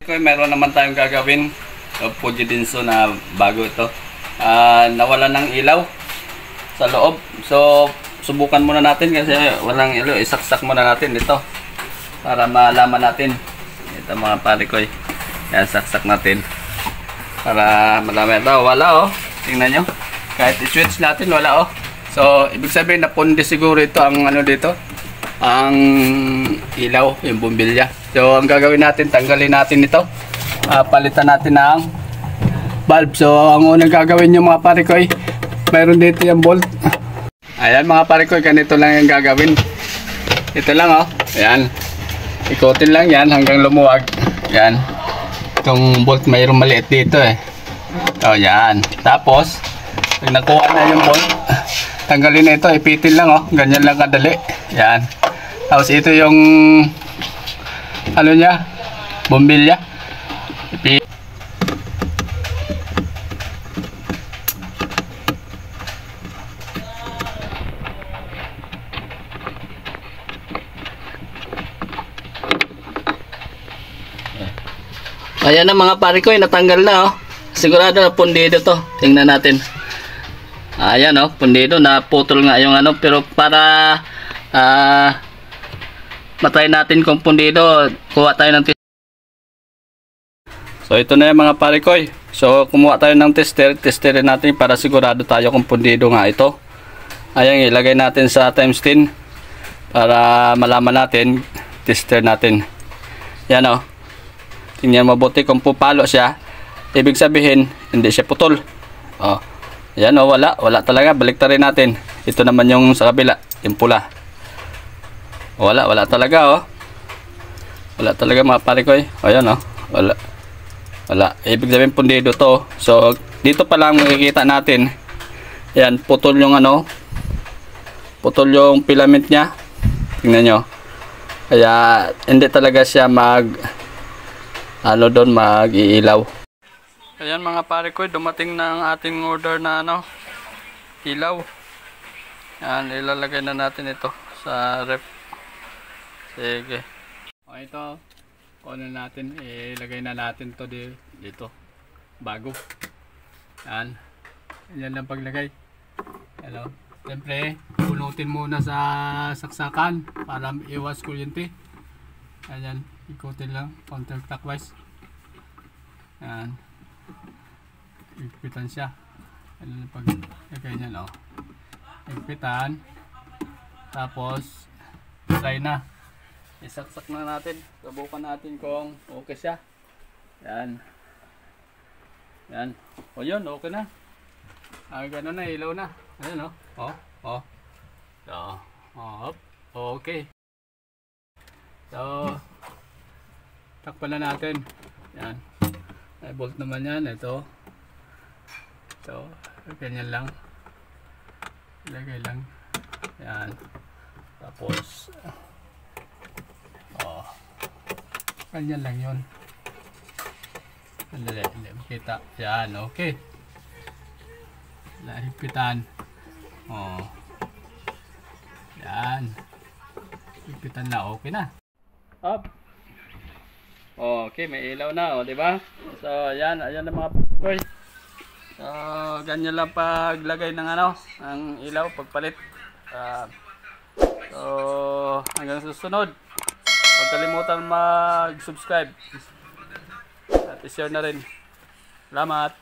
ko, meron naman tayong gagawin. So, Fuji Dinso na bago ito. Ah, nawala ng ilaw sa loob. So, subukan muna natin kasi walang ilaw. Isaksak muna natin ito para malaman natin. Ito mga pare ko. eh. Yan, saksak natin. Para malaman ito. Wala oh. Tingnan nyo. Kahit i-switch natin, wala oh. So, ibig sabihin na pundi siguro ito ang ano dito. Ang ilaw, yung bumbilya. So, ang gagawin natin, tanggalin natin ito. Ah, palitan natin ng bulb. So, ang unang gagawin nyo mga pare ko ay mayroon dito yung bolt. Ayan mga pare ko, ganito lang yung gagawin. Ito lang oh. Ayan. Ikutin lang yan hanggang lumuwag. Yan. Itong bolt mayroong maliit dito eh. Oh, yan. Tapos, pag nakuha na yung bolt, tanggalin na ito, ipitin lang oh. Ganyan lang kadali. Yan. Tapos ito yung ano niya, bombilya. Ayan na mga pare ko, eh, natanggal na oh. Sigurado na pundido to. Tingnan natin. Ayan oh, pundido na putol nga yung ano pero para ah matay natin kung pundido, kuha tayo ng tester. So ito na yung mga pare ko. eh. So kumuha tayo ng tester, testerin natin para sigurado tayo kung pundido nga ito. Ayan, ilagay natin sa times 10 para malaman natin, tester natin. Yan oh. Tingnan mabuti kung pupalo siya. Ibig sabihin, hindi siya putol. Oh. Yan oh, wala. Wala talaga. Balik natin. Ito naman yung sa kabila. Yung pula. Wala. Wala talaga oh. Wala talaga mga pare ko eh. O yan oh. Wala. Wala. Ibig sabihin pundido to. So, dito pa lang makikita natin. Yan. Putol yung ano. Putol yung filament niya. Tingnan nyo. Kaya, hindi talaga siya mag ano doon mag-iilaw. Ayan mga pare ko, dumating na ang ating order na ano, ilaw. Yan, ilalagay na natin ito sa ref. Sige. O ito, kunin natin, ilagay na natin to di, dito. Bago. Yan. Yan lang paglagay. Hello. Siyempre, punutin muna sa saksakan para iwas kuryente. Ayan, ikutin lang counterclockwise. Ayan. Higpitan siya. Ayan pag lagay niya, no? Higpitan. Tapos, try na. Isaksak na natin. Subukan natin kung okay siya. Yan. Yan. O yun, okay na. Ah, ganun na, ilaw na. Ayan, no? Oh, oh. So, oh, okay. So, takpan na natin. Yan. May bolt naman yan. Ito. So, ganyan lang. Ilagay lang. Yan. Tapos, oh, ganyan lang yun. Sandali, hindi makita. Yan, okay. Lahigpitan. Oh. Yan. Higpitan na, okay na up. Okay, may ilaw na, oh, di ba? So, ayan, ayan ang mga boy. So, ganyan lang paglagay ng ano, ng ilaw pagpalit. Uh, so, hanggang susunod. Huwag kalimutan mag-subscribe. At i-share na rin. Salamat.